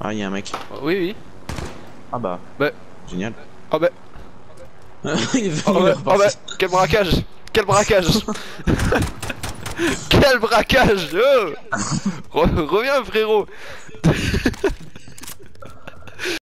Ah, y'a un mec. Oh, oui, oui. Ah bah. Bah. Génial. Oh bah, il oh bah. oh bah, quel braquage Quel braquage Quel braquage oh. Re- Reviens frérot